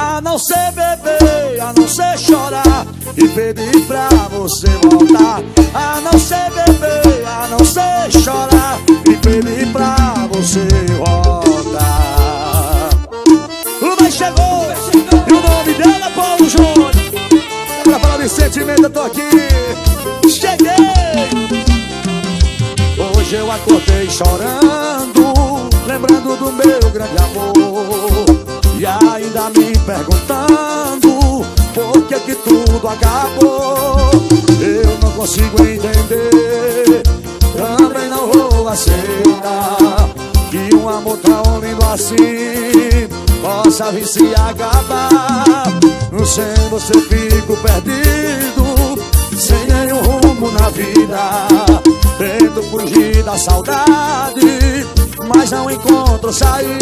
A não ser beber, a não ser chorar E pedir pra você voltar. A não ser beber, a não ser chorar E pedir pra você voltar. Bem chegou, e o nome dela é Paulo Júnior. Pra falar de sentimento eu tô aqui. Cheguei. Hoje eu acordei chorando Eu não consigo entender. Também não vou aceitar Que um amor tão lindo assim Possa vir se acabar. Sem você fico perdido Sem nenhum rumo na vida. Tento fugir da saudade Mas não encontro saída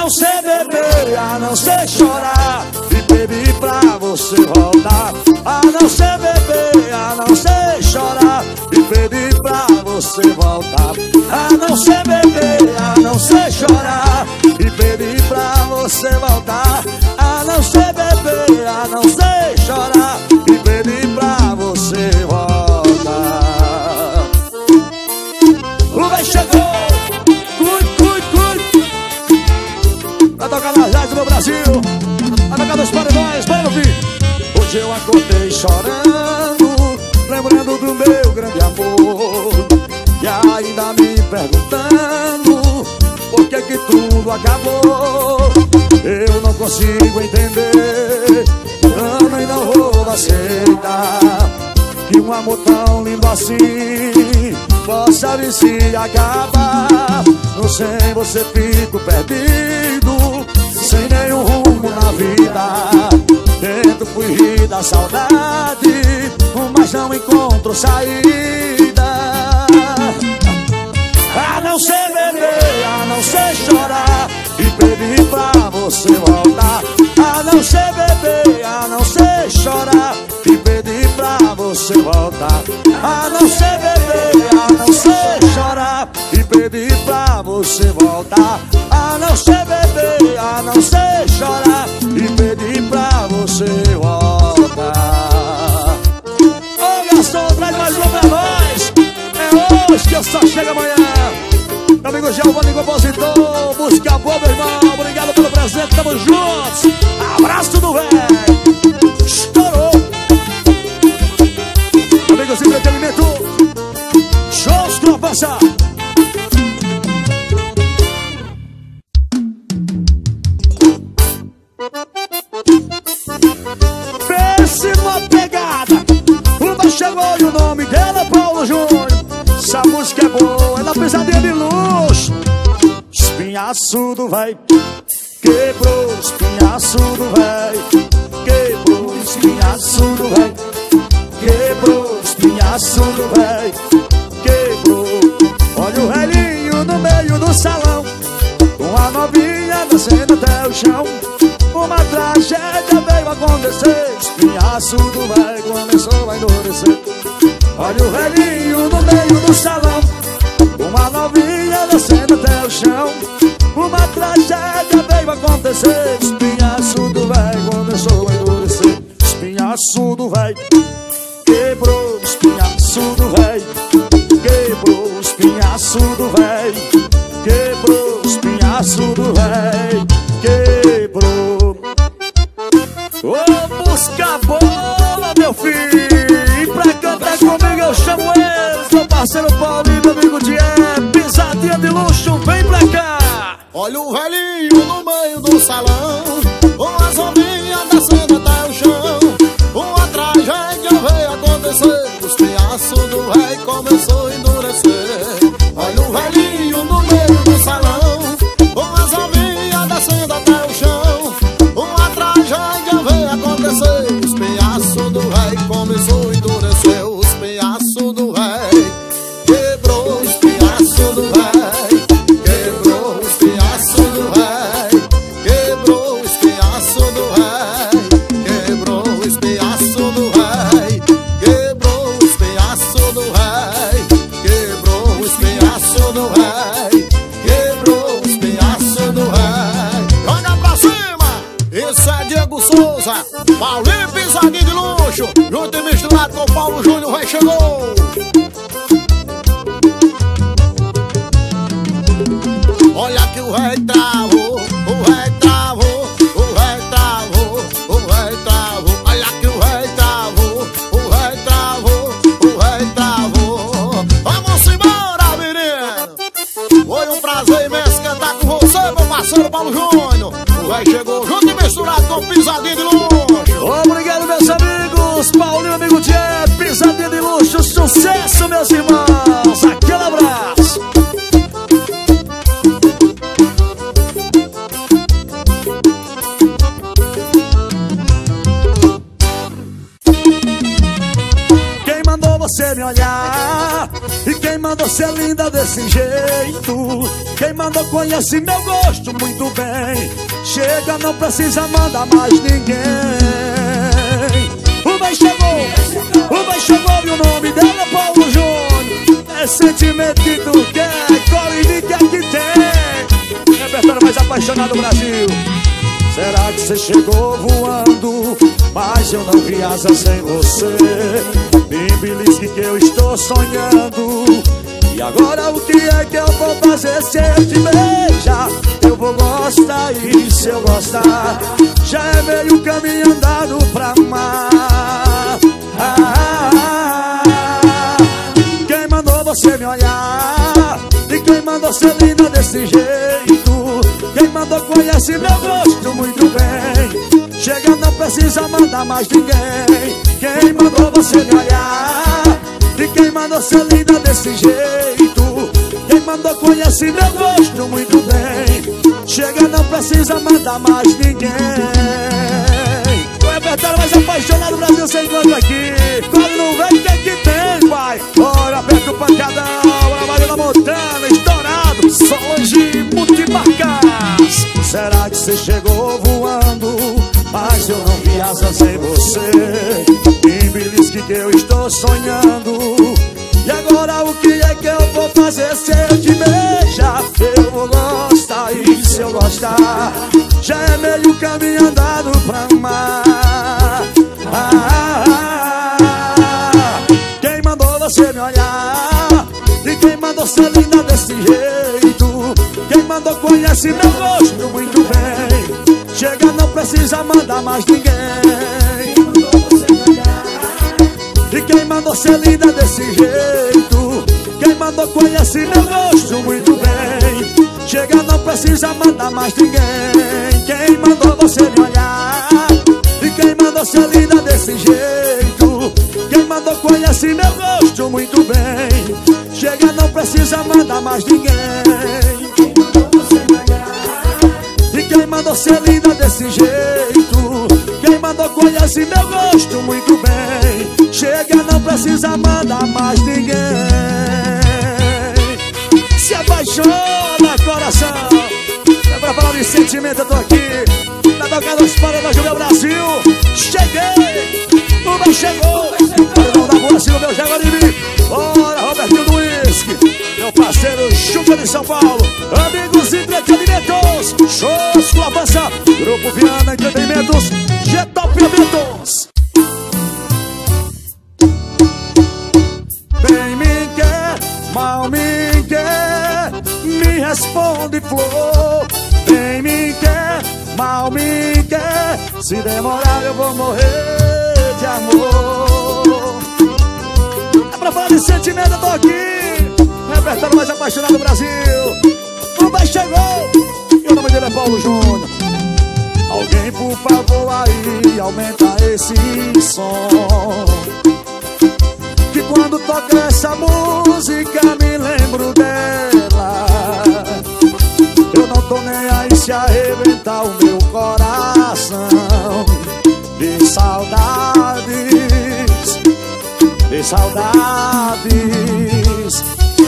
não ser beber, a não ser chorar. E pedir pra você voltar. A não ser beber, a não ser chorar. E pedir pra você voltar. A não ser beber, a não ser chorar. E pedir pra você voltar. A não ser beber, a não ser chorar. E pedir pra você voltar. O vai chegou do Brasil. A tocar dos paredões, vai ouvir. Hoje eu acordei chorando Lembrando do meu grande amor. E ainda me perguntando Por que que tudo acabou? Eu não consigo entender. Também não vou aceitar Que um amor tão lindo assim Possa vir se acabar. No sem você fico perdido sem nenhum rumo na vida. Tento fugir da saudade Mas não encontro saída. A não ser beber, a não ser chorar E pedir pra você voltar. A não ser beber, a não ser chorar você voltar A não ser beber, a não ser chorar E pedir pra você voltar A não ser beber, a não ser chorar E pedir pra você voltar. Ô Gastão, traz mais um pra nós. É hoje que eu só chego amanhã. Meu amigo Giovanni, compositor Música boa, meu irmão. Obrigado pelo presente, tamo juntos. Abraço do velho pasa? Descendo até o chão. Uma tragédia veio acontecer. Espinhaço do véi começou a endurecer. Olha o velhinho no meio do salão começou a endurecer você me olhar? E quem mandou ser linda desse jeito? Quem mandou conhece meu gosto muito bem. Chega, não precisa mandar mais ninguém. O bem chegou, o bem chegou e o nome dela é Paulo Júnior. É sentimento que tu quer, corre e quer que tem. Repertório mais apaixonado do Brasil. Será que você chegou voando? Mas eu não asas sem você Me belisque que eu estou sonhando E agora o que é que eu vou fazer se eu te beijar? Eu vou gostar e se eu gostar Já é meio caminho andado pra amar. Quem mandou você me olhar? E quem mandou ser linda desse jeito? Quem mandou conhece meu gosto muito bem Chega, não precisa mandar mais ninguém Quem mandou você olhar? E quem mandou ser linda desse jeito? Quem mandou conhece meu gosto muito bem Chega, não precisa mandar mais ninguém O repertório mais apaixonado do Brasil você encontra aqui Quando não vem, o que que tem, pai? Olha, aperta o pancadão A Marina Montana, estourado Solange multimarcas Será que você chegou voando? Mas eu não vi asas em você Me belisque que eu estou sonhando E agora o que é que eu vou fazer se eu te beijar? Eu vou gostar e se eu gostar Já é meio caminho andado pra amar ah. Quem mandou você me olhar? E quem mandou ser linda desse jeito? Quem mandou conhece meu gosto muito bem precisa mandar mais ninguém E quem mandou ser linda desse jeito? Quem mandou conhece meu gosto muito bem Chega, não precisa mandar mais ninguém Quem mandou você me olhar? E quem mandou ser linda desse jeito? Quem mandou conhece meu gosto muito bem Chega, não precisa mandar mais ninguém Mandou ser linda desse jeito? Quem mandou conhece meu gosto muito bem. Chega, não precisa mandar mais ninguém. Se apaixona, coração. É pra falar de sentimento, eu tô aqui. Na tocada história da Júlia Brasil. Cheguei, o bem chegou. Perdão da boa, Silvio, meu Jaguaribe Bora, Robertinho do Whisky. Meu parceiro Chuca de São Paulo. Amigos Se demorar eu vou morrer de amor. É pra falar de sentimento eu tô aqui Repertório mais apaixonado do Brasil. Bem chegou E o nome dele é Paulo Júnior. Alguém por favor aí aumenta esse som. Que quando toca essa música me lembro dela. Eu não tô nem aí se arrebentar o meu coração De saudades, de saudades.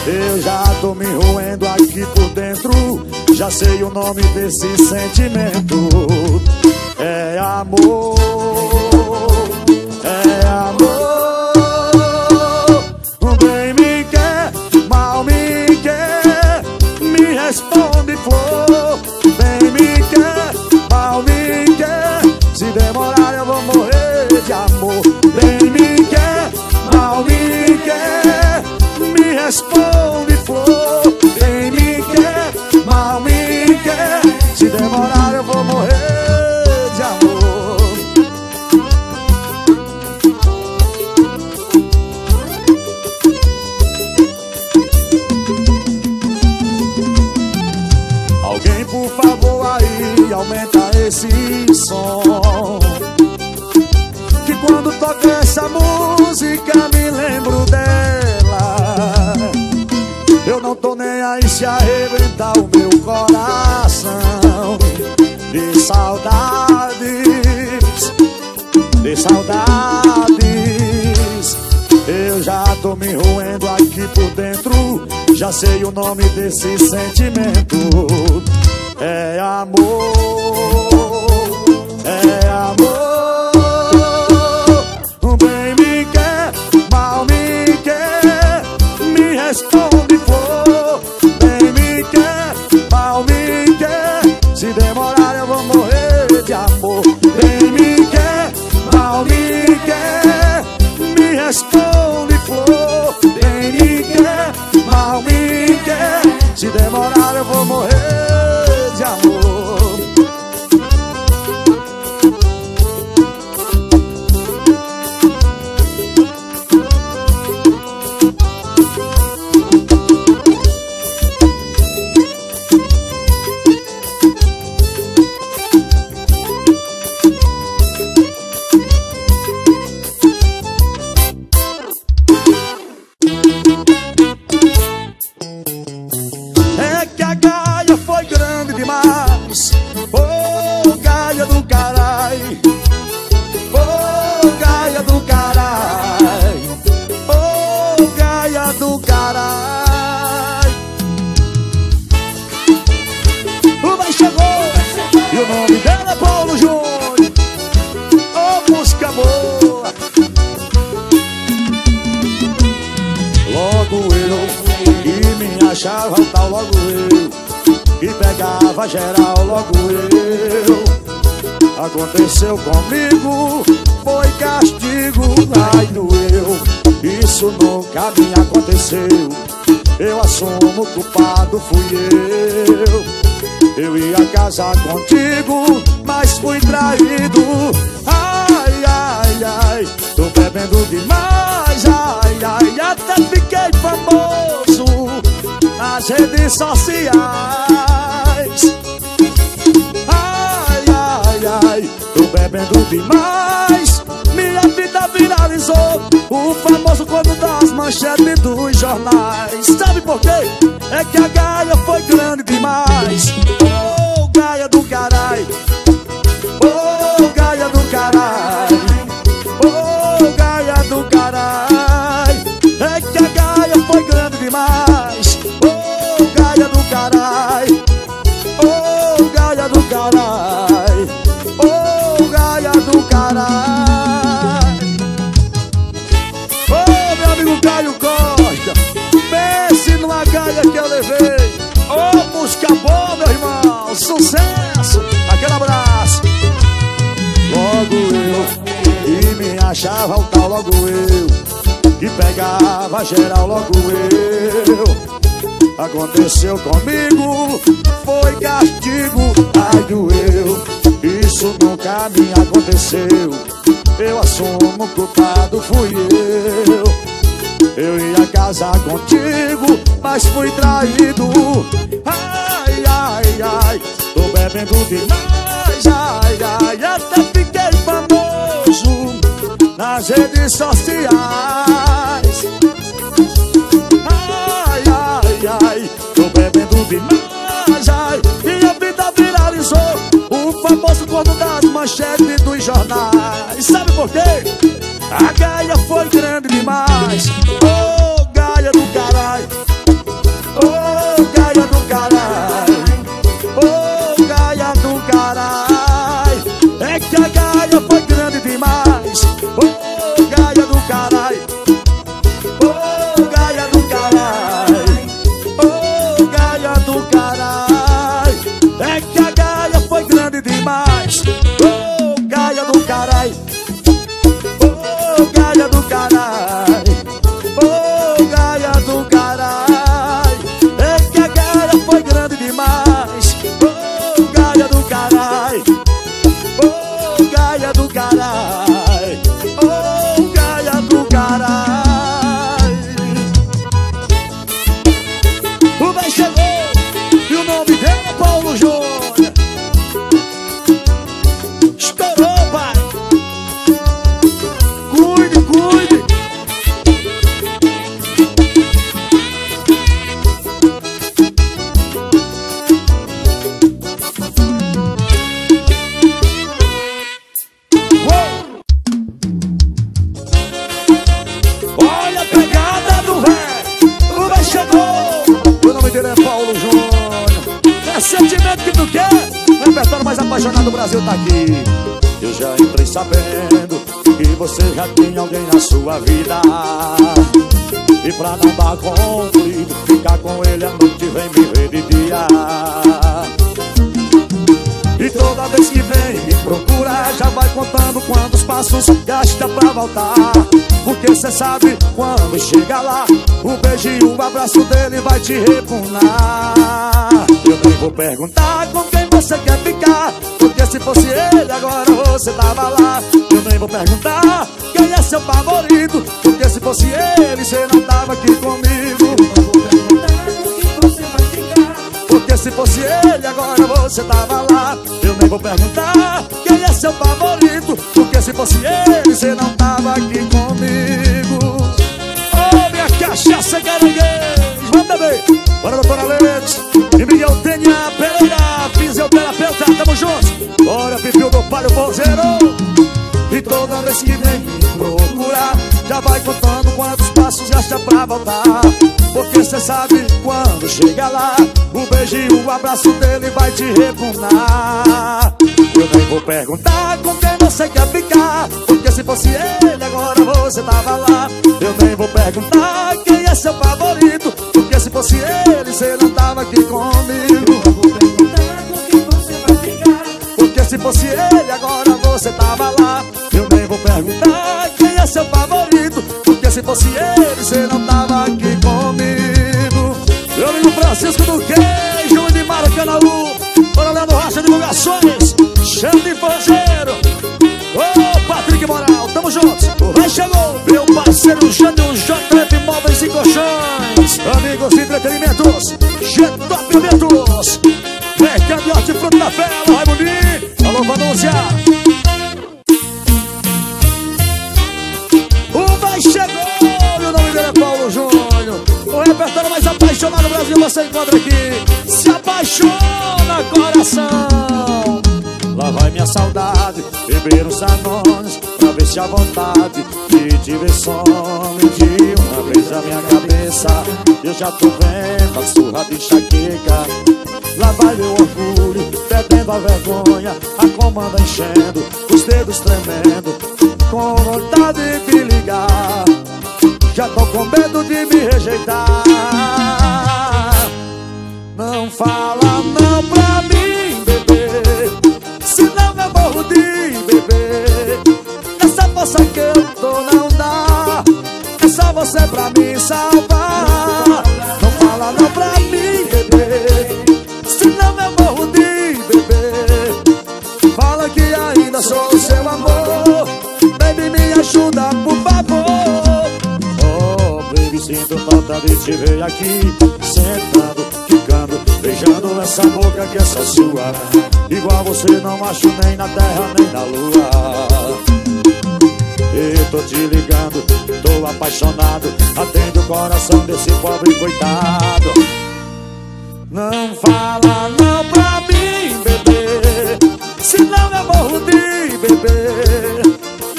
Eu já tô me roendo aqui por dentro Já sei o nome desse sentimento. É amor, é dispor sei o nome desse sentimento. É amor. viralizou O famoso quando das manchetes dos jornais Sabe por quê? É que a Gaia foi grande demais Ô, oh, Gaia do caralho sucesso. Aquele abraço. Logo eu, e me achava o tal, logo eu, que pegava geral, logo eu. Aconteceu comigo, foi castigo, ai doeu. Isso nunca me aconteceu. Eu assumo culpado, fui eu. Eu ia casar contigo, mas fui traído. Ah, ai, ai, ai Tô bebendo demais, ai, ai. Até fiquei famoso nas redes sociais. Ai, ai, ai. Tô bebendo demais, ai. Minha vida viralizou. O famoso corno das manchetes dos jornais. Sabe por quê? A gaia foi grande demais. Oh, Brasil tá aqui. Eu já entrei sabendo Que você já tem alguém na sua vida. E pra não dar conflito Ficar com ele à noite vem me ver de dia. E toda vez que vem me procura Já vai contando quantos passos gasta pra voltar. Porque cê sabe quando chega lá O beijo e o abraço dele vai te repugnar Eu nem vou perguntar com quem você quer ficar? Porque se fosse ele agora você tava lá. Eu nem vou perguntar quem é seu favorito. Porque se fosse ele você não tava aqui comigo. Porque se fosse ele, agora você tava lá. Eu nem vou perguntar quem é seu favorito. Porque se fosse ele, você não tava aqui comigo. Oh, minha cachaça caranguejo Manda bem, bora doutora Leite. E Miguel Pereira Fisioterapeuta, tamo juntos Bora, Pipiu do Palio Pozeiro e toda vez que vem me procurar Já vai contando quantos passos gasta pra voltar. Porque cê sabe quando chega lá O beijo e o abraço dele vai te repugnar Eu nem vou perguntar com quem você quer ficar. Porque se fosse ele agora você tava lá. Eu nem vou perguntar quem é seu favorito. Porque se fosse ele você não tava aqui comigo fosse ele, você não tava aqui comigo. Meu amigo Francisco do Queijo de Maracanãú Coronel Racha Divulgações Chama de Forzeiro Ô Patrick Moral, tamo juntos. O Rei chegou, meu parceiro Jânio JF Móveis e Colchões. Amigos de entretenimentos. G-Top Eventos. Mercado de Hortifruti da alô Raimundi. Alô Vanúncia do Brasil você encontra aqui. Se apaixona coração. Lá vai minha saudade, beber uns anões Pra ver se a vontade de te ver some De uma vez a minha cabeça. Eu já tô vendo a surra de enxaqueca Lá vai meu orgulho, perdendo a vergonha A comanda enchendo, os dedos tremendo Com vontade de ligar Já tô com medo de me rejeitar. Não fala não pra mim, bebê Senão eu morro de bebê Essa força que eu tô não dá É só você pra me salvar de te ver aqui Sentado, ficando, beijando essa boca que é só sua. Igual você não acho nem na terra nem na lua. Eu tô te ligando, tô apaixonado Atende o coração desse pobre coitado. Não fala não pra mim, bebê Senão eu morro de bebê.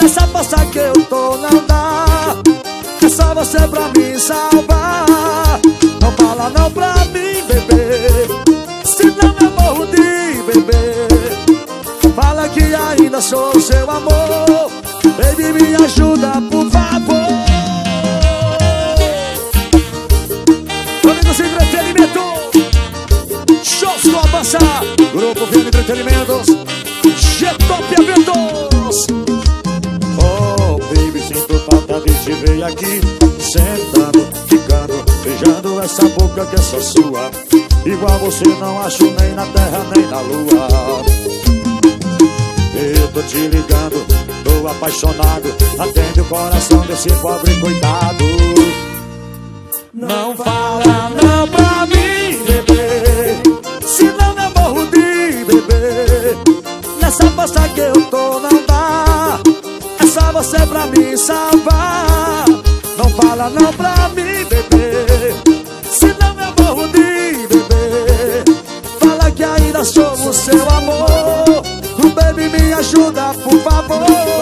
Nessa força que eu tô não dá só você pra me salvar. Não fala não pra mim, bebê. Senão eu morro de bebê. Fala que ainda sou seu amor. Baby, me ajuda, por favor ver aqui Sentando, ficando, beijando essa boca que é só sua. Igual você não acho nem na terra nem na lua. Eu tô te ligando, tô apaixonado Atende o coração desse pobre coitado. Não fala não pra mim, bebê Senão eu morro de bebê Nessa força que eu Fala não pra mim, bebê Senão eu morro de bebê Fala que ainda sou o seu amor. Baby me ajuda, por favor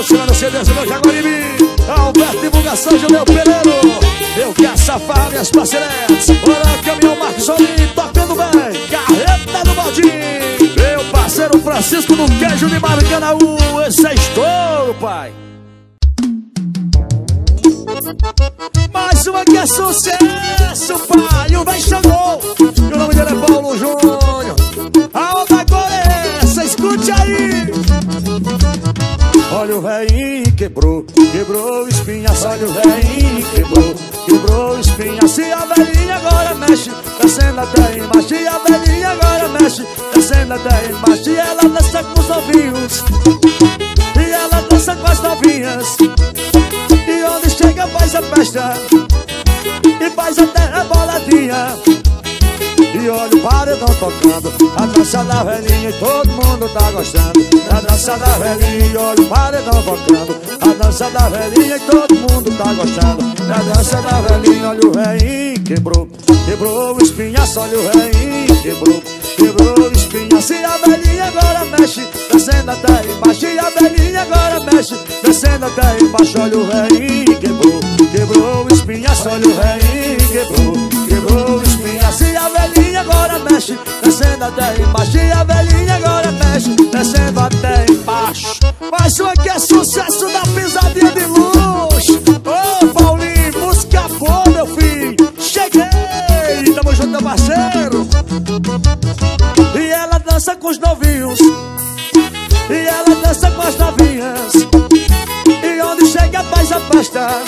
Luciano do meu Jaguaribe. Alberto Divulgação meu Pereiro. Eu quero safar minhas parceiras. Bora, caminhão Marcos Solim, tocando bem. Carreta do Baldinho Meu parceiro Francisco do Queijo de Maracanaú. Esse é estouro, pai. Mais uma que é sucesso, pai. O véi chegou. Olha o velhinho quebrou, quebrou espinhas. Olha o velhinho quebrou, quebrou espinhas. Se a velhinha agora mexe, descendo até embaixo. E a velhinha agora mexe, descendo até embaixo. E ela dança com os novinhos. E ela dança com as novinhas. E onde chega faz a festa E faz até a boladinha E olha o paredão tocando. A dança da velhinha e todo mundo tá gostando. A dança da velhinha e olha o paredão tocando. A dança da velhinha e todo mundo tá gostando. A dança da velhinha, olha o velhinho quebrou. Quebrou o espinhaço, olha o velhinho quebrou. Quebrou o espinhaço e a velhinha agora mexe. Descendo até embaixo e a velhinha agora mexe. Descendo até embaixo, olha o velhinho quebrou. Quebrou o espinhaço, olha o velhinho quebrou Quebrou o espinhaço e a velhinha agora mexe Descendo até embaixo e a velhinha agora mexe Descendo até embaixo. Mais uma que é sucesso da pisadinha de luz Ô Paulinho, música boa meu filho. Cheguei, tamo junto parceiro. E ela dança com os novinhos. E ela dança com as novinhas. E onde chega faz a festa.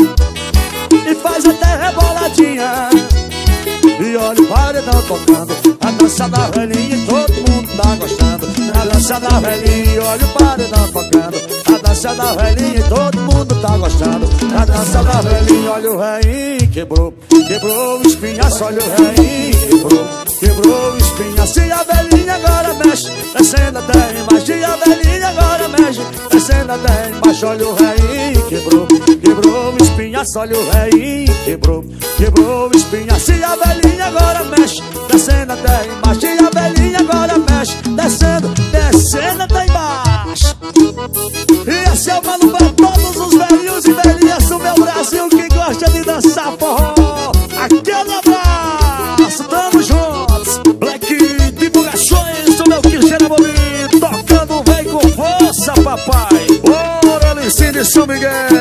E faz até reboladinha E olha o paredão tocando. A dança da velhinha e todo mundo tá gostando. A dança da velhinha e olha o paredão tocando dança da velhinha e todo mundo tá gostando. A dança da velhinha, olha o velhinho quebrou Quebrou o espinhaço, olha o velhinho quebrou Quebrou o espinhaço. E a velhinha agora mexe Descendo até embaixo. E a velhinha agora mexe Descendo até embaixo, olha o velhinho quebrou Quebrou o espinhaço, olha o velhinho quebrou Quebrou o espinhaço. E a velhinha agora mexe Descendo até embaixo. E a velhinha agora mexe Descendo, descendo até embaixo E esse é o mano pra todos os velhinhos e velhinhas do meu Brasil Que gosta de dançar forró. Aquele abraço, tamo juntos. Black Divulgações do meu Cristiano Bolinho Tocando vem com força, papai. Bora, Licínio de São Miguel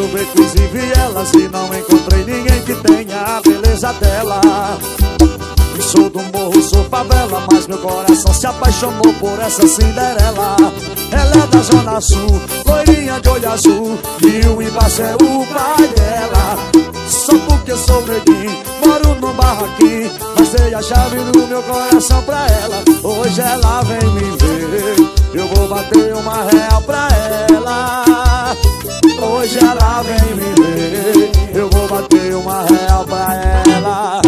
Rodo becos e vielas E não encontrei ninguém que tenha a beleza dela. Sou do morro, sou favela Mas meu coração se apaixonou por essa Cinderela. Ela é da Zona Sul, loirinha de olho azul E o embaixo é o pai dela. Só porque sou neguinho, moro num barraquinho Mas dei a chave do meu coração pra ela. Hoje ela vem me ver Eu vou bater uma real pra ela Hoje ela vem me ver. Eu vou bater uma real pra ela.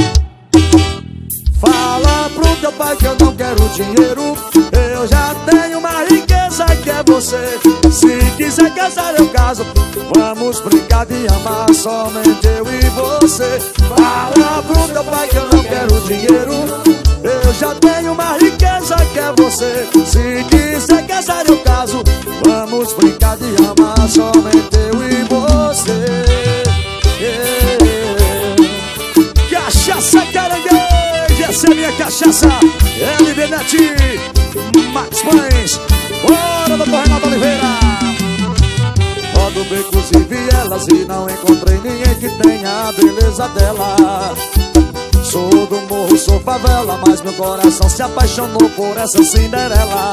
Fala pro teu pai que eu não quero dinheiro. Eu já tenho uma riqueza que é você. Se quiser casar eu caso. Vamos brincar de amar somente eu e você. Fala pro teu pai que eu não quero dinheiro Eu já tenho uma riqueza que é você. Se quiser casar eu caso. Vamos brincar de amar somente eu e você. Yeah. Cachaça caranguejo Essa é minha cachaça. LB Net Max Pães Bora, doutor Renato Oliveira. Rodo becos e vielas e não encontrei ninguém que tenha a beleza dela Sou do morro, sou favela, mas meu coração se apaixonou por essa Cinderela.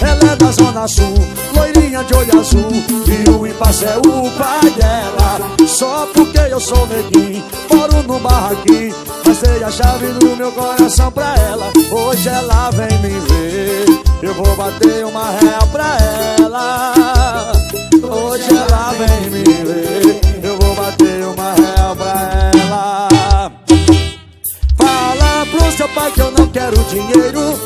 Ela é da Zona Sul, loirinha de olho azul E o impasse é o pai dela. Só porque eu sou neguinho, moro no barraquinho Mas dei a chave do meu coração pra ela. Hoje ela vem me ver eu vou bater uma real pra ela. Hoje ela vem me ver dinheiro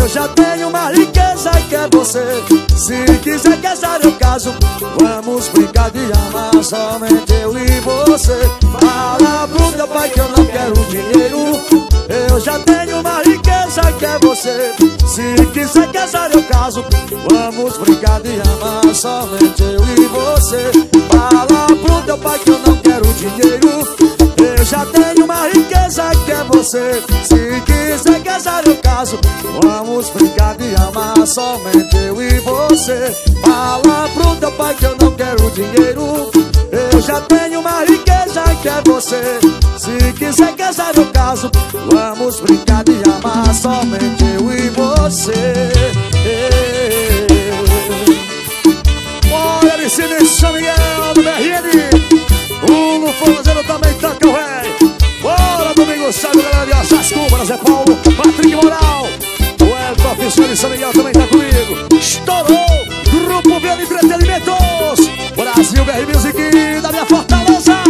Eu já tenho uma riqueza que é você. Se quiser casar eu caso. Vamos brincar de amar somente eu e você. Fala pro seu pai que eu não quero dinheiro. Eu já tenho uma riqueza que é você. Se quiser casar eu caso. Vamos brincar de amar somente eu e você. Fala pro teu pai que eu não quero dinheiro. Eu já tenho riqueza que é você Se quiser casar eu caso. Vamos brincar de amar somente eu e você. Fala pro teu pai que eu não quero dinheiro. Eu já tenho uma riqueza que é você. Se quiser casar eu caso. Vamos brincar de amar somente eu e você de São Miguel também tá comigo. Estourou, Grupo Verde Entretenimentos Brasil BR Music da minha Fortaleza.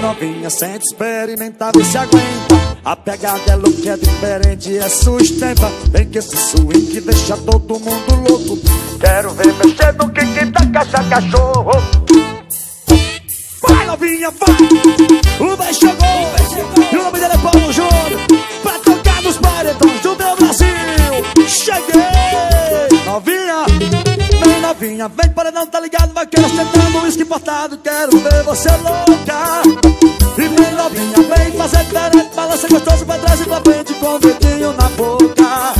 Novinha, sente, experimenta, vê se aguenta. A pegada é louca, é diferente, é sustenta. Vem que esse swing deixa todo mundo louco. Quero ver mexer no que da caixa cachorro. Vai novinha, vai! Novinha, vem para não tá ligado Vaqueira sentando uísque importado Quero ver você louca. E vem novinha, vem fazer diferente Balança gostoso pra trás e pra frente Com o dedinho na boca.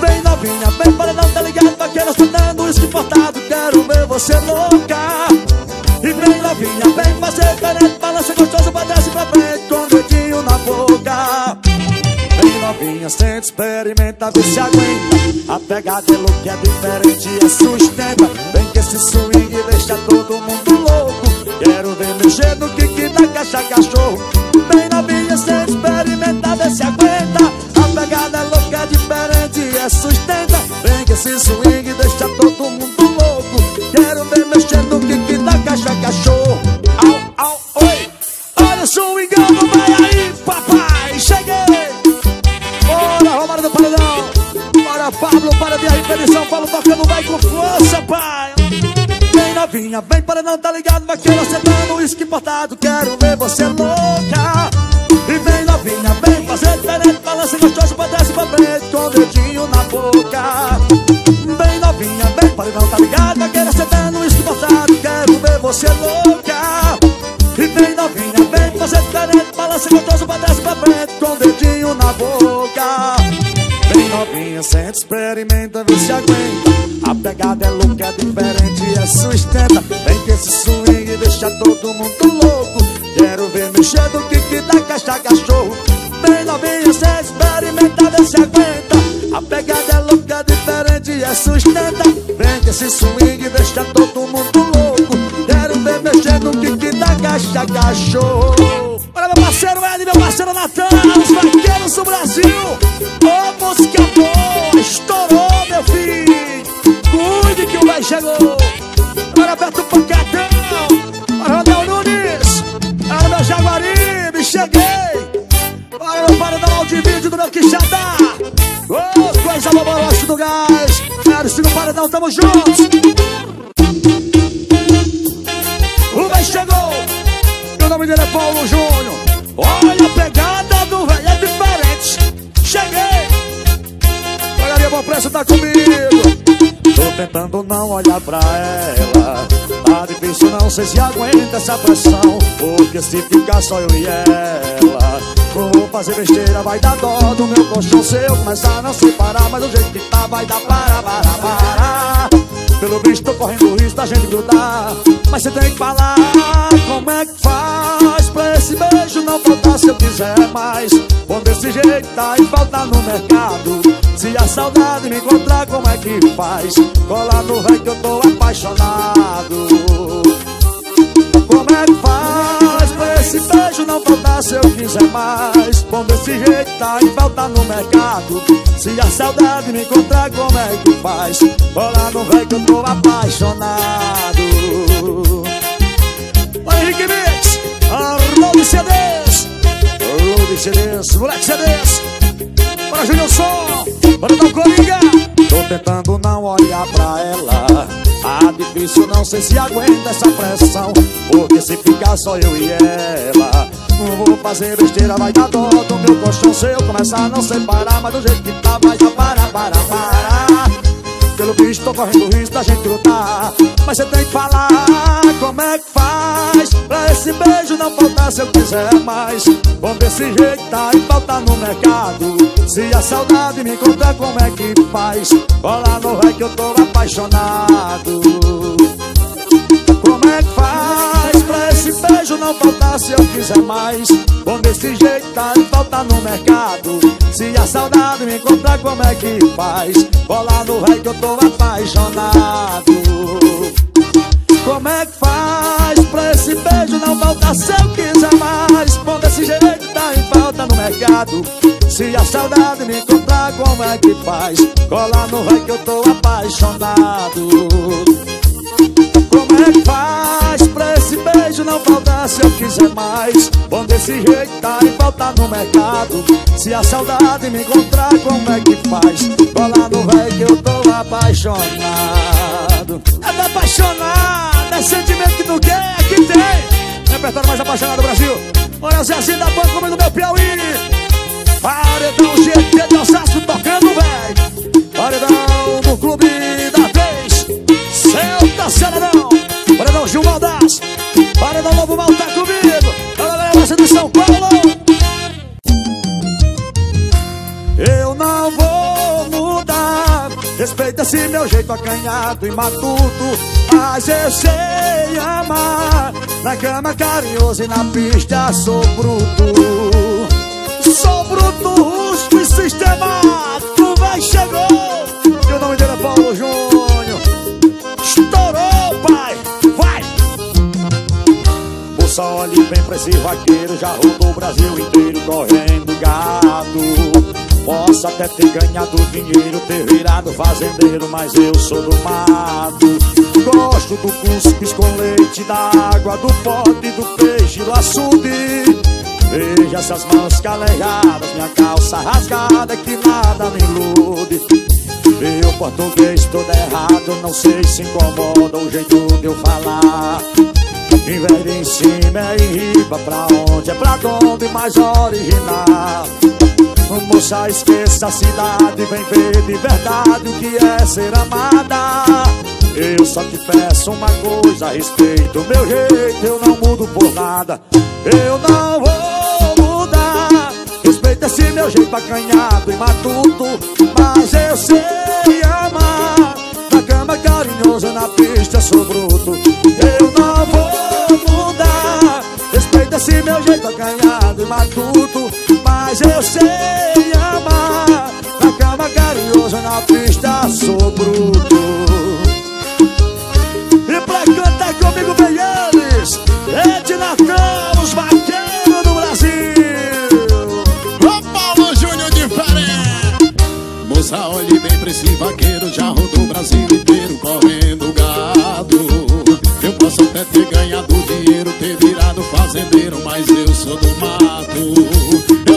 Vem novinha, vem para não tá ligado Vaqueira soltando uísque importado Quero ver você louca. E vem novinha, vem fazer diferente experimenta, vê se aguenta. A pegada é louca, é diferente, é sustenta. Vem que esse swing deixa todo mundo louco. Quero ver mexer no que da caixa cachorro tá ligado? Vaqueira sentando uísque importado Quero ver você louca. E vem novinha, vem fazer diferente. Balança gostoso pra trás e pra frente Com o dedinho na boca. Vem novinha, vem para não tá ligado? Vaqueira sentando uísque importado Quero ver você louca. E vem novinha, vem fazer diferente. Balança gostoso pra trás e pra frente Com o dedinho na boca. Vem novinha, sente, experimenta, vê se aguenta. A pegada é louca, é diferente, é sustenta Vem que esse swing deixa todo mundo louco. Quero ver mexer do que da caixa cachorro. Vem novinha, cê experimenta, vê se aguenta. A pegada é louca, diferente, é sustenta Vem que esse swing deixa todo mundo louco. Quero ver mexer do que da caixa cachorro. Olha meu parceiro Ed, meu parceiro Natan Os vaqueiros do Brasil Para meu paredão de vídeo do gás. Quero no paredão, tamo juntos. O bem chegou. Meu nome dele é Paulo Júnior. Olha a pegada do velho, é diferente. Cheguei. Pagaria bom preço, tá comigo. Tô tentando não olhar pra ela Tá não sei se aguenta essa pressão Porque se ficar só eu e ela Vou fazer besteira, vai dar dó do meu colchão Se eu começar a não separar Mas do jeito que tá vai dar para, para, para. Pelo visto tô correndo risco da gente grudar Mas você tem que falar como é que faz Pra esse beijo não faltar se eu quiser mais. Bom desse jeito tá e falta no mercado. Se a saudade me encontrar, como é que faz? Cola no véio que eu tô apaixonado Como é que faz. Pra esse beijo não faltar se eu quiser mais? Bom, desse jeito tá em falta no mercado. Se a saudade me encontrar, como é que faz? Cola no véio que eu tô apaixonado. Oi, Henrique Mix, Arnold de CDs Arnold de CDs, moleque CDs Para Júnior Som Bora dar Coringa. Tô tentando não olhar pra ela. Tá difícil, não sei se aguenta essa pressão Porque se ficar só eu e ela Não vou fazer besteira, vai dar dó do meu colchão Se eu começar a não separar Mas do jeito que tá vai dar para, para, para pelo bicho tô correndo risco da gente lutar. Mas você tem que falar como é que faz. Pra esse beijo não faltar se eu quiser mais. Bom desse jeito tá e falta no mercado. Se a saudade me encontrar como é que faz? Cola no rei que eu tô apaixonado. Como é que faz beijo não faltar se eu quiser mais. Bom desse jeito tá e falta no mercado. Se a saudade me encontrar como é que faz? Cola no rei que eu tô apaixonado. Como é que faz pra esse beijo não faltar se eu quiser mais? Bom desse jeito tá em falta no mercado. Se a saudade me encontrar como é que faz? Cola no rei que eu tô apaixonado. Como é que faz pra esse beijo não faltar se eu quiser mais. Bom desse jeito tá em falta no mercado. Se a saudade me encontrar como é que faz? Cola no rei que eu tô apaixonado. É tá apaixonado, é sentimento que tu quer, que tem. Repertório mais apaixonado do Brasil. Olha o Zezinho da Banca como do meu Piauí. Paredão GT de Osasco tocando, velho Paredão do Clube da Vez. Celta Cearão Paredão Gil Maldas Paredão Novo Mal tá comigo. Olha galera, você de São Paulo. Eu não vou mudar. Respeita esse meu jeito acanhado e matuto. Mas eu sei amar. Na cama carinhoso e na pista sou bruto. Sou bruto, rústico e sistemático Vai, chegou. O nome dele é Paulo Júnior Moça, olhe bem pra esse vaqueiro Já rodou o Brasil inteiro correndo gado. Posso até ter ganhado dinheiro, ter virado fazendeiro Mas eu sou do mato. Gosto do cuscuz com leite, da água, do pote, do peixe, do açude. Veja essas mãos calejadas, minha calça rasgada que nada me ilude. Meu português todo errado, não sei se incomoda o jeito de eu falar Em vez de cima em riba, pra onde? É pra onde mais original Moça, esqueça a cidade, vem ver de verdade o que é ser amada. Eu só te peço uma coisa, respeito. Meu jeito, eu não mudo por nada. Eu não vou mudar, respeita esse meu jeito acanhado e matuto. Mas eu sei amar, na cama carinhoso, na pista sou bruto. Eu meu jeito acanhado e matuto mas eu sei amar. Na cama carinhosa, na pista sou bruto. E pra cantar comigo vem eles É de Natal, os vaqueiros do Brasil. Ô Paulo Júnior de Feré Moça, olhe bem pra esse vaqueiro Já rodou o Brasil inteiro correndo gado. Eu posso até ter ganhado Mas eu sou do mato.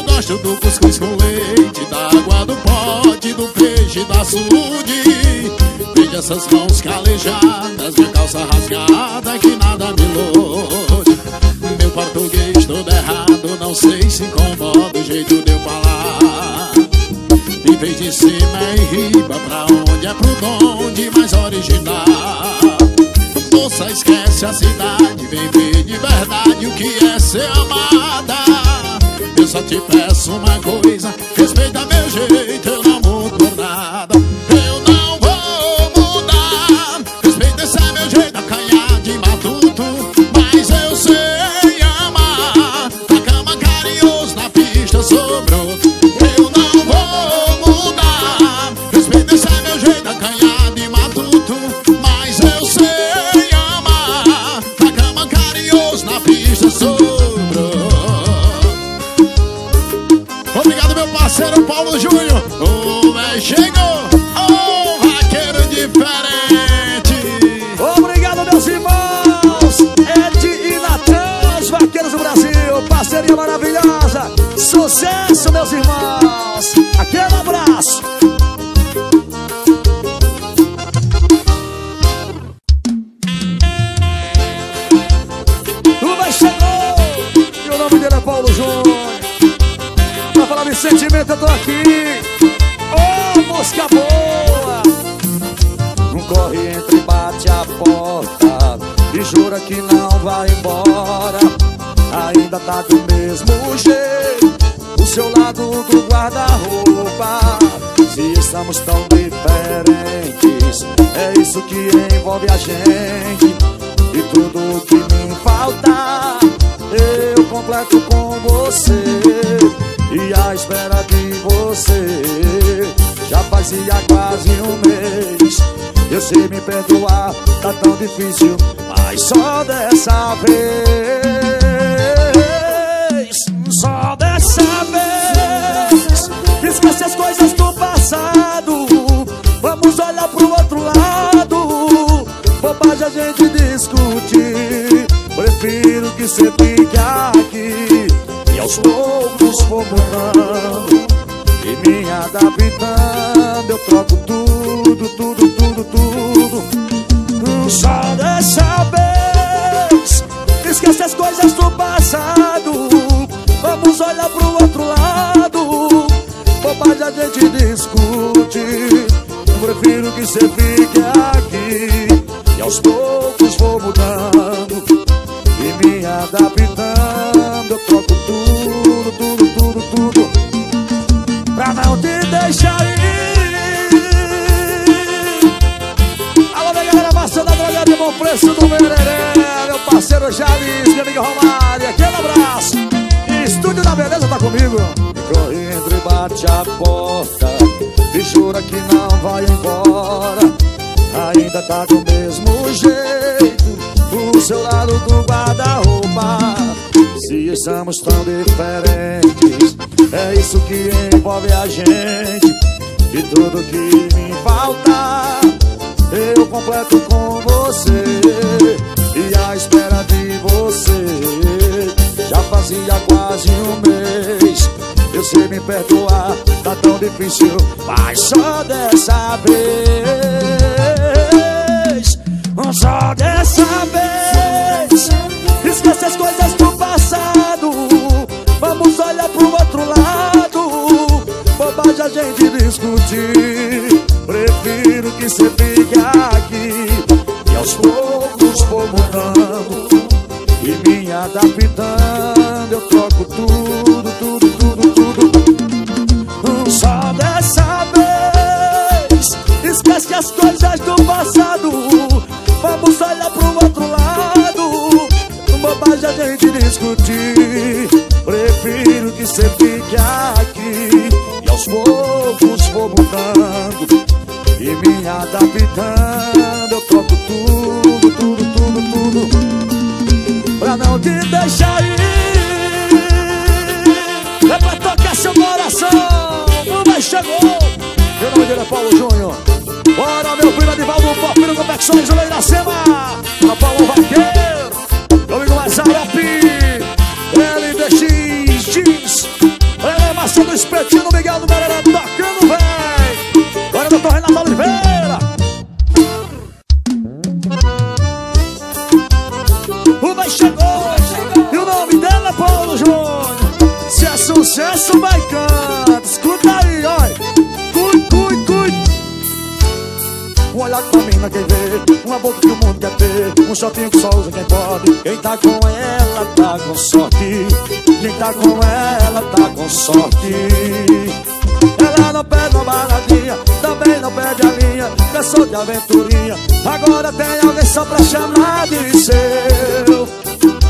Gosto do cuscuz com leite Da água do pote, do peixe, do açude. Veja essas mãos calejadas Minha calça rasgada que nada me loude Meu português todo errado Não sei se incomoda o jeito de eu falar. Em vez de cima e riba Pra onde é pro donde mais original Moça esquece a cidade Vem ver de verdade o que é ser amada. Eu só te peço uma coisa Respeita meu jeito, sentimento, eu tô aqui! Ô, música boa! Um corre, entra e bate a porta E jura que não vai embora Ainda tá do mesmo jeito O seu lado do guarda-roupa Se estamos tão diferentes É isso que envolve a gente E tudo que me falta Eu completo com você E à espera de você. Já fazia quase um mês eu sei me perdoar, tá tão difícil Mas só dessa vez Só dessa vez. Esquece as coisas do passado Vamos olhar pro outro lado. Bobagem a gente discutir você fique aqui E aos poucos for mudando. E me adaptando, eu troco tudo, tudo, tudo, tudo. Só dessa vez Esquece as coisas do passado. Vamos olhar pro outro lado. Bobagem a gente discute. Prefiro que você fique aqui. E aos poucos vou mudando Me adaptando Eu troco tudo, tudo, tudo, tudo pra não te deixar ir. Alô, minha galera, maçã da droga de bom preço do Mereré, meu parceiro Chaves, meu amigo Romário, aquele abraço. Estúdio da Beleza tá comigo. Corre, entra e bate a porta, e jura que não vai embora. Ainda tá do mesmo jeito, o seu lado do guarda-roupa. Se estamos tão diferentes, é isso que envolve a gente. E tudo que me falta, eu completo com você. E à espera de você, já fazia quase um mês. Eu sei me perdoar, tá tão difícil, mas só dessa vez. Só vez. Esquece as coisas do passado. Vamos olhar pro outro lado. Bobagem a gente discutir. Prefiro que você fique aqui. E aos poucos vou mudando. E me adaptando Eu troco tudo, me adaptando Eu troco tudo, tudo, tudo, tudo Pra não te deixar ir. É pra tocar seu coração Mamãe chegou. Meu nome dele é Paulo Júnior. Bora meu primo Edivaldo Porfírio Confecções do Iracema Pra Paulo Vaqueiro Meu amigo Mazarope LDX Jeans Programação do Espetinho boca que o mundo quer ter, um shopping que só usa quem pode. Quem tá com ela tá com sorte. Quem tá com ela tá com sorte. Ela não pede uma baladinha, também não pede a linha Cansou de aventurinha, agora tem alguém só pra chamar de seu.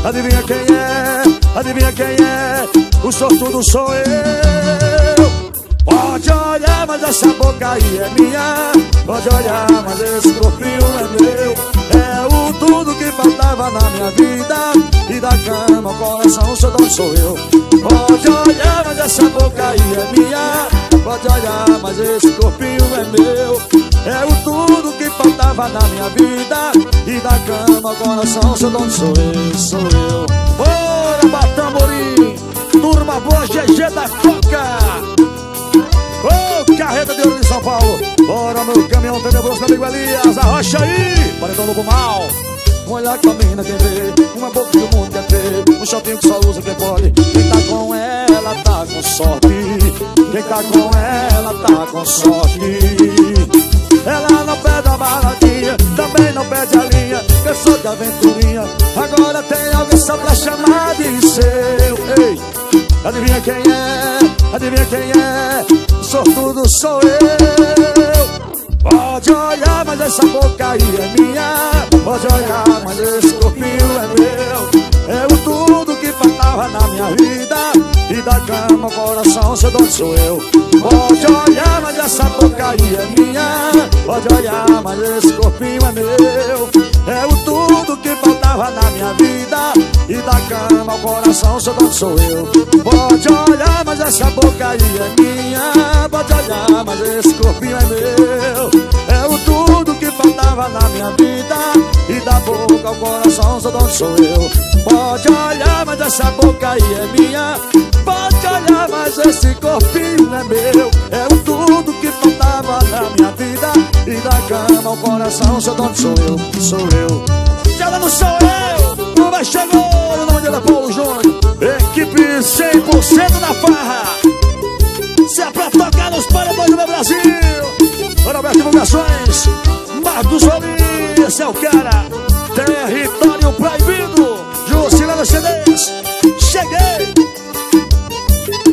Adivinha quem é, adivinha quem é, o sortudo sou eu Pode olhar, mas essa boca aí é minha. Pode olhar, mas esse corpinho é meu. É o tudo que faltava na minha vida. E da cama, o coração, só dono sou eu. Pode olhar, mas essa boca aí é minha. Pode olhar, mas esse corpinho é meu. É o tudo que faltava na minha vida. E da cama, coração, seu dono sou eu, sou eu. Bora, Batamborim Turma boa, GG da Coca carreta de ouro de São Paulo. Bora, meu caminhão tenebroso, meu amigo Elias. Arrocha aí, paredão lobo mal. Um olhar com a mina quem vê Uma boca que o mundo quer ter. Um shopping que só usa quem pode. Quem tá com ela tá com sorte. Quem tá com ela tá com sorte. Ela não pede a baladinha Também não pede a linha Eu sou de aventurinha. Agora tem alguém só pra chamar de seu. Ei, adivinha quem é? Adivinha quem é? Sortudo sou eu. Pode olhar, mas essa boca aí é minha. Pode olhar, mas esse corpinho é meu. É o tudo que faltava na minha vida. E da cama, o coração, seu dono sou eu. Pode olhar, mas essa boca aí é minha. Pode olhar, mas esse corpinho é meu. É o tudo que faltava na minha vida E da cama, o coração, seu dono sou eu. Pode olhar, mas essa boca aí é minha. Pode olhar, mas esse corpinho é meu. É o tudo que faltava na minha vida. E da boca ao coração só dono sou eu. Pode olhar, mas essa boca aí é minha. Pode olhar, mas esse corpinho é meu. É o tudo que faltava na minha vida. E da cama ao coração só dono sou eu. Sou eu. Não sou eu O vai chegou, o nome dele é Paulo Júnior. Equipe 100% na farra. Se é pra tocar nos paredões do meu Brasil. Roberto Divulgações. Marcos Rolim esse é o cara. Território Proibido. Jusilano CDs Cheguei.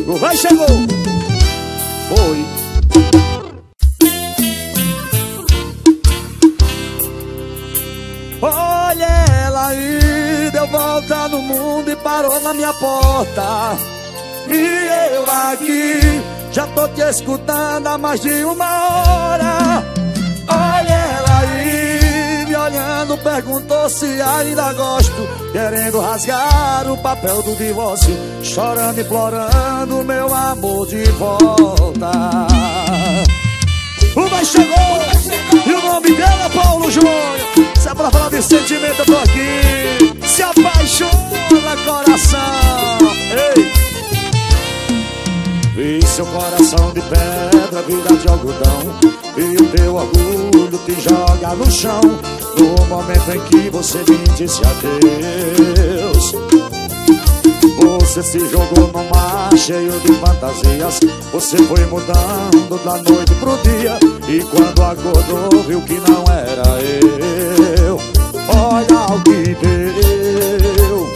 O vai chegou. Foi. Olha ela aí Deu volta no mundo e parou na minha porta. E eu aqui Já tô te escutando há mais de uma hora. Olha ela aí olhando, perguntou se ainda gosto Querendo rasgar o papel do divórcio Chorando, implorando meu amor de volta. O vai chegou, e o nome dela é Paulo Júnior. Se é pra falar de sentimento eu tô aqui seu coração de pedra virar de algodão. E o teu orgulho te joga no chão. No momento em que você me disse adeus Você se jogou no mar cheio de fantasias. Você foi mudando da noite pro dia. E quando acordou viu que não era eu. Olha o que deu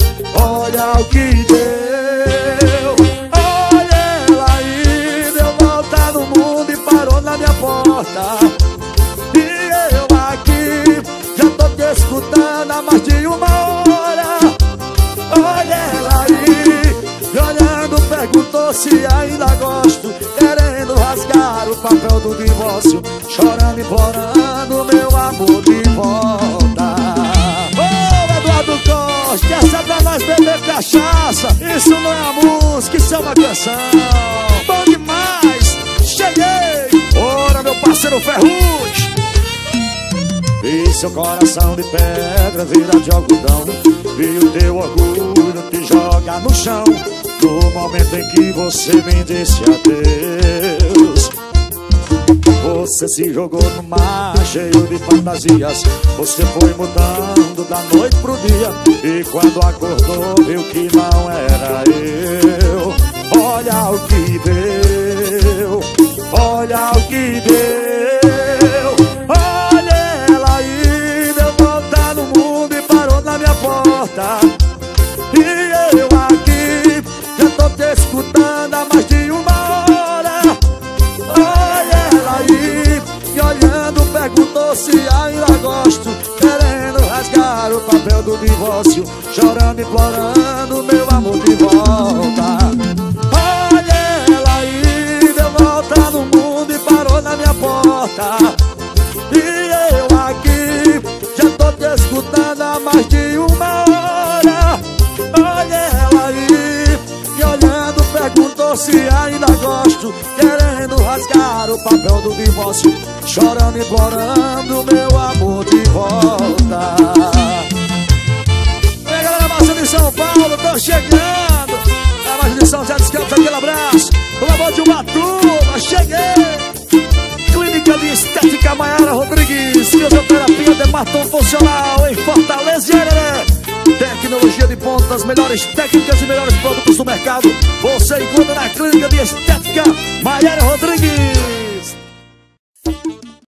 Olha o que deu E eu aqui já tô te escutando há mais de uma hora. Olha ela aí, me olhando perguntou se ainda gosto Querendo rasgar o papel do divórcio Chorando, implorando meu amor de volta. Ô oh, Eduardo Costa, essa é pra nós beber cachaça. Isso não é música, isso é uma canção. Bom demais, cheguei meu parceiro Ferruz. Vi seu coração de pedra virar de algodão. Vi o teu orgulho te jogar no chão. No momento em que você me disse adeus. Você se jogou no mar cheio de fantasias. Você foi mudando da noite pro dia. E quando acordou viu que não era eu. Olha o que deu Olha o que deu. Olha ela aí Deu volta no mundo e parou na minha porta. E eu aqui Já tô te escutando há mais de uma hora. Olha ela aí Me olhando perguntou se ainda gosto. Querendo rasgar o papel do divórcio Chorando, implorando meu E eu aqui já tô te escutando há mais de uma hora. Olha ela aí me olhando perguntou se ainda gosto Querendo rasgar o papel do divórcio Chorando, e implorando meu amor de volta. Aí galera, massa de São Paulo, tô chegando Maiara Rodrigues Fisioterapia de Matom Funcional em Fortaleza e Tecnologia de ponta, as melhores técnicas e melhores produtos do mercado. Você encontra na Clínica de Estética Maiara Rodrigues